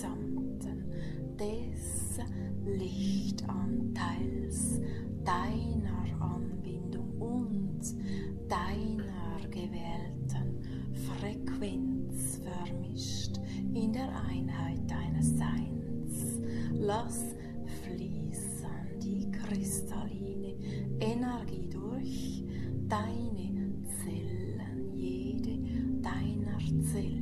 Gesamten des Lichtanteils deiner Anbindung und deiner gewählten Frequenz vermischt in der Einheit deines Seins. Lass fließen die kristalline Energie durch deine Zellen, jede deiner Zellen.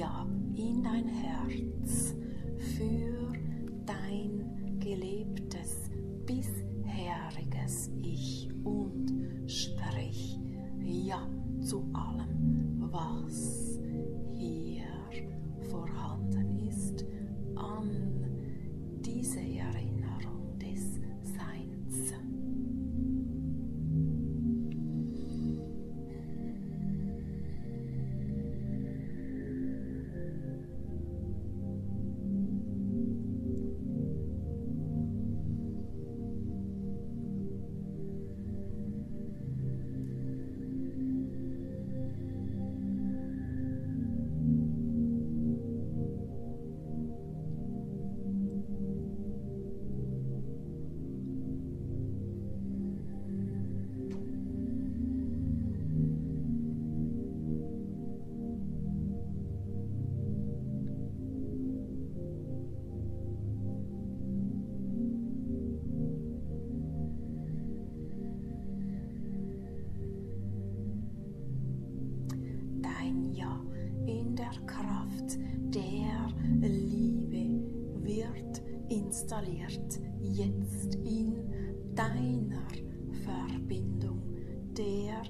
Ja in dein Herz für dein Gelebtes. Installiert jetzt in deiner Verbindung. Der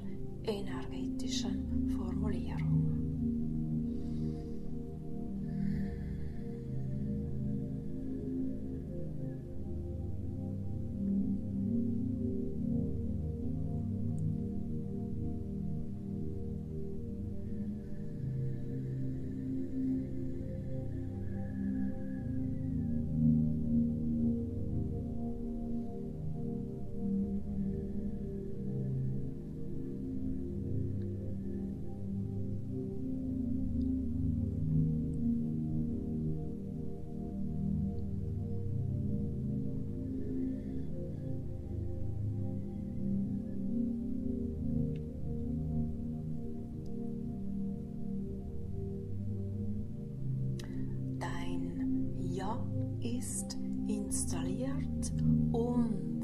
ist installiert und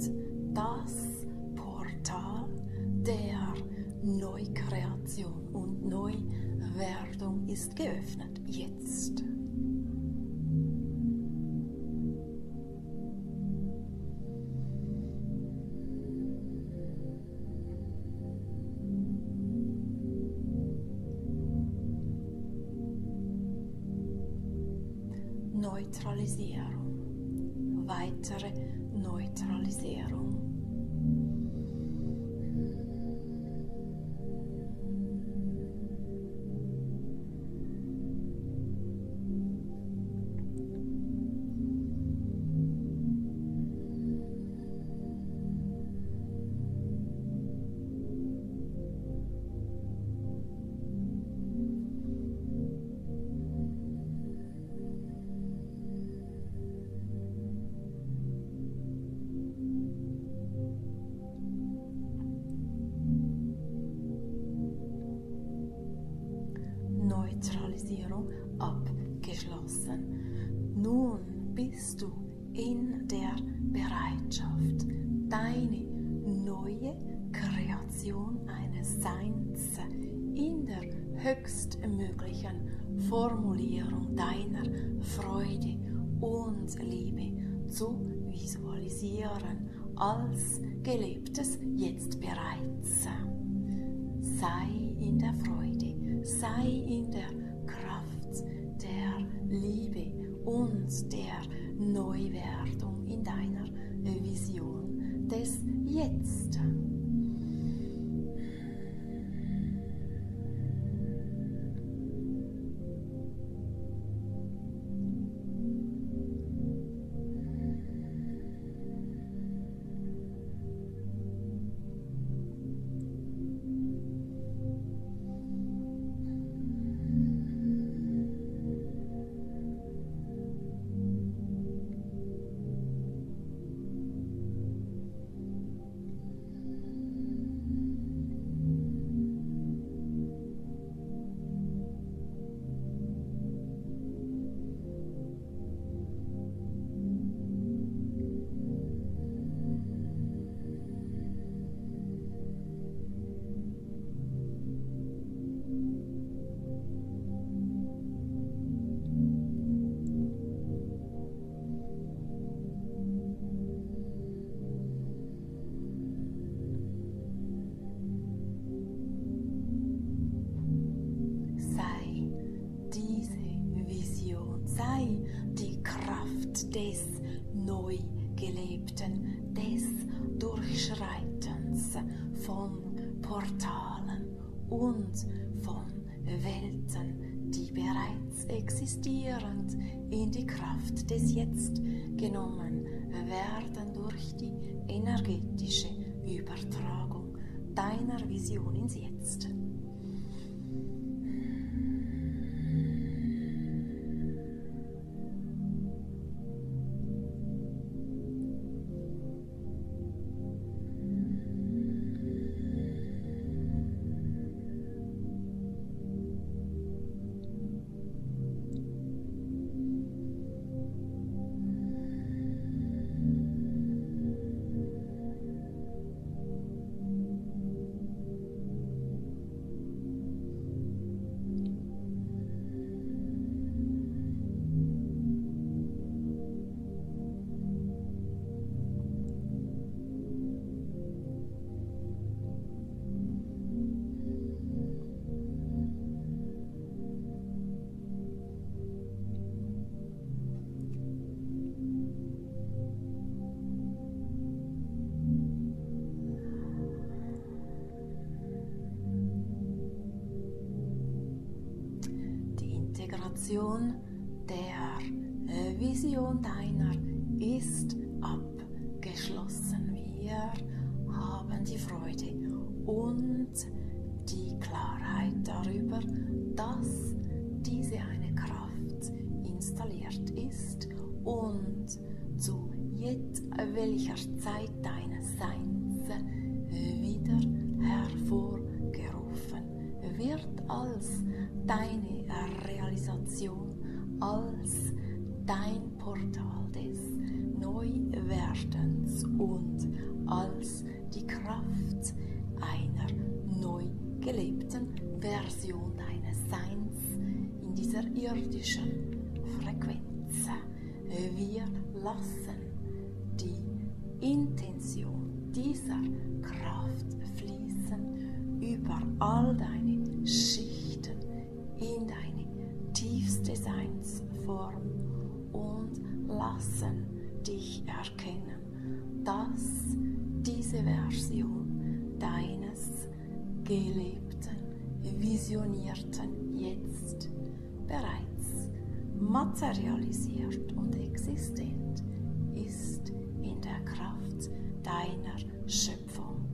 das Portal der Neukreation und Neuwerdung ist geöffnet. Jetzt. Höchstmöglichen Formulierung deiner Freude und Liebe zu visualisieren als gelebtes Jetzt bereits. Sei in der Freude sei in der Kraft der Liebe und der Neuwerdung in deiner Vision des Jetzt. Und von Welten, die bereits existierend in die Kraft des Jetzt genommen werden durch die energetische Übertragung deiner Vision ins Jetzt. Integration der Vision deiner ist abgeschlossen. Wir haben die Freude und die Klarheit darüber, dass diese eine Kraft installiert ist und zu welcher Zeit deines Seins wieder hervorgerufen wird als deine Realisation, als dein Portal des Neuwerdens und als die Kraft einer neu gelebten Version deines Seins in dieser irdischen Frequenz. Wir lassen die Intention dieser Kraft fließen über all deine Schichten in deine tiefste Seinsform und lassen dich erkennen, dass diese Version deines gelebten, visionierten Jetzt bereits materialisiert und existent ist in der Kraft deiner Schöpfung.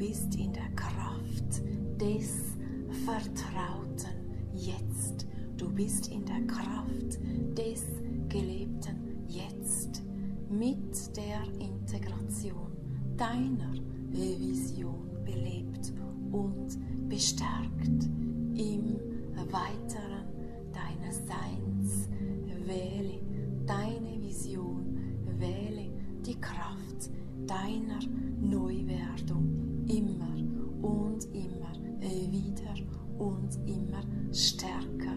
Bist in der Kraft des Vertrauten jetzt. Du bist in der Kraft des gelebten Jetzt mit der Integration deiner Vision belebt und bestärkt im Weiteren deines Seins. Wähle deine Vision, wähle die Kraft deiner Neuwerdung immer und immer wieder und immer stärker.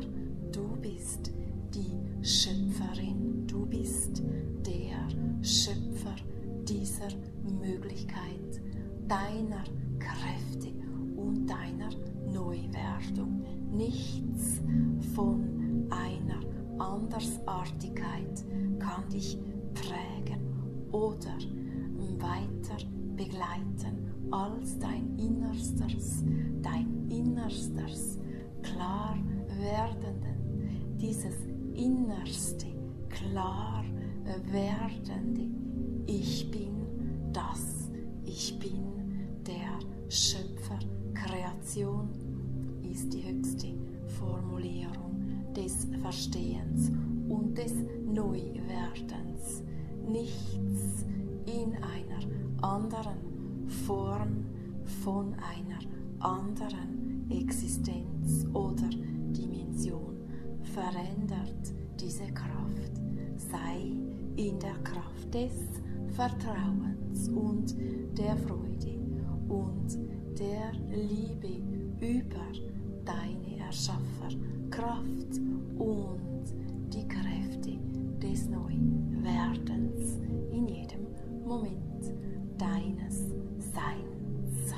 Du bist die Schöpferin, du bist der Schöpfer dieser Möglichkeit, deiner Kräfte und deiner Neuwerdung. Nichts von einer Andersartigkeit kann dich prägen oder weiter begleiten als dein Innerstes, dein Innerstes klar werdenden, dieses Innerste klar werdende Ich bin das. Ich bin der Schöpfer. Kreation ist die höchste Formulierung des Verstehens und des Neuwerdens. Nichts in einer anderen Form von einer anderen Existenz oder Dimension verändert diese Kraft. Sei in der Kraft des Vertrauens und der Freude und der Liebe über deine Erschafferkraft und die Kräfte des Neuwerdens in jedem Moment deines Seins.